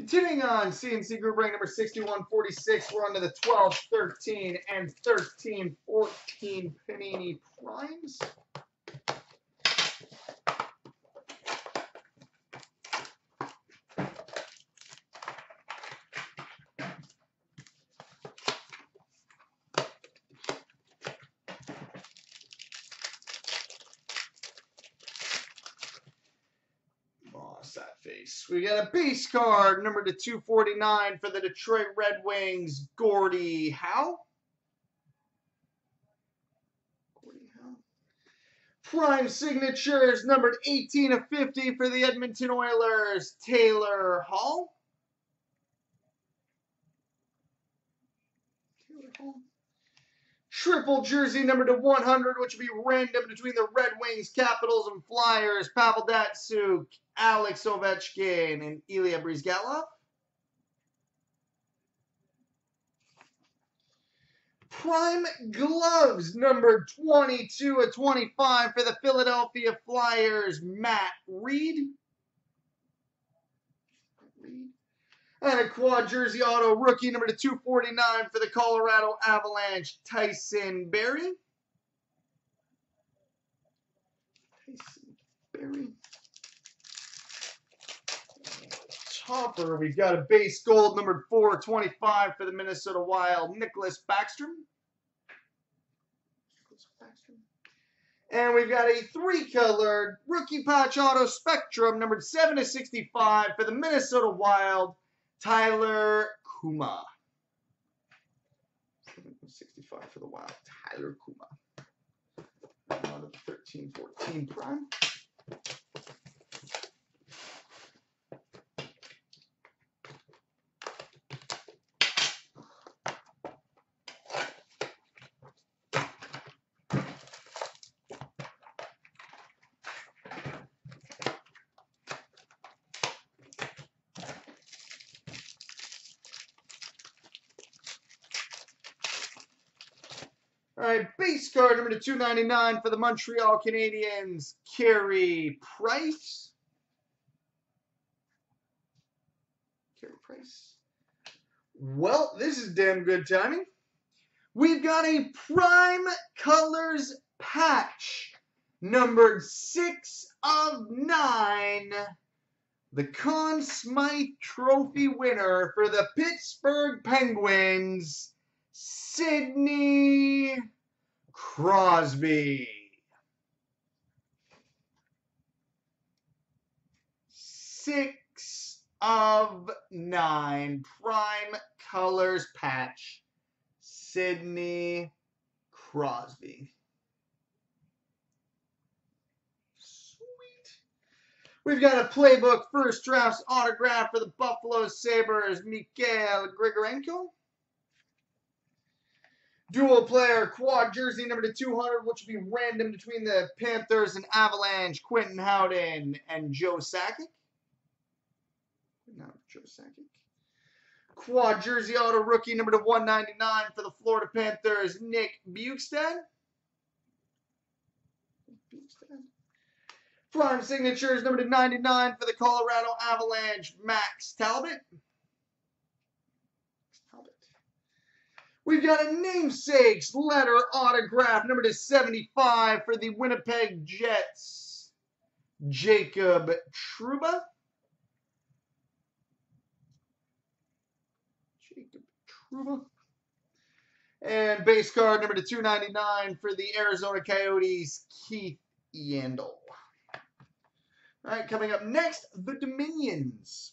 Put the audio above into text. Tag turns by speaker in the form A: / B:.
A: Continuing on, CNC group rank number 6146. We're on to the 12, 13, and 13, 14 Panini Primes. That. We got a base card, number to 249 for the Detroit Red Wings. Gordie Howe. Prime signatures, numbered 18 of 50 for the Edmonton Oilers, Taylor Hall. Taylor Hall. Triple jersey number to 100, which will be random between the Red Wings, Capitals, and Flyers. Pavel Datsyuk, Alex Ovechkin, and Ilya Bryzgalov. Prime gloves number 22 of 25 for the Philadelphia Flyers, Matt Read. And a quad jersey auto rookie number to 249 for the Colorado Avalanche, Tyson Barrie. Tyson Barrie. Topper, we've got a base gold number 425 for the Minnesota Wild, Niklas Backstrom. And we've got a three-colored rookie patch auto spectrum numbered 7 to 65 for the Minnesota Wild, Tyler Cuma. 65 for the Wild, Tyler Cuma. On to 13, 14 prime. All right, base card number to 299 for the Montreal Canadiens, Carey Price. Carey Price. Well, this is damn good timing. We've got a Prime Colors patch, numbered 6 of 9. The Conn Smythe Trophy winner for the Pittsburgh Penguins, Sidney Crosby. Six of nine. Prime Colors patch. Sidney Crosby. Sweet. We've got a playbook first drafts autograph for the Buffalo Sabres, Mikhail Grigorenko. Dual player quad jersey number to 200, which will be random between the Panthers and Avalanche, Quinton Howden and Joe Sakic. Not Joe Sakic. Quad jersey auto rookie number to 199 for the Florida Panthers, Nick. Bjugstad. Prime signatures number to 99 for the Colorado Avalanche, Max Talbot. We've got a namesakes letter autograph, number to 75 for the Winnipeg Jets, Jacob Trouba. Jacob Trouba. And base card number to 299 for the Arizona Coyotes, Keith Yandle. All right, coming up next, the Dominions.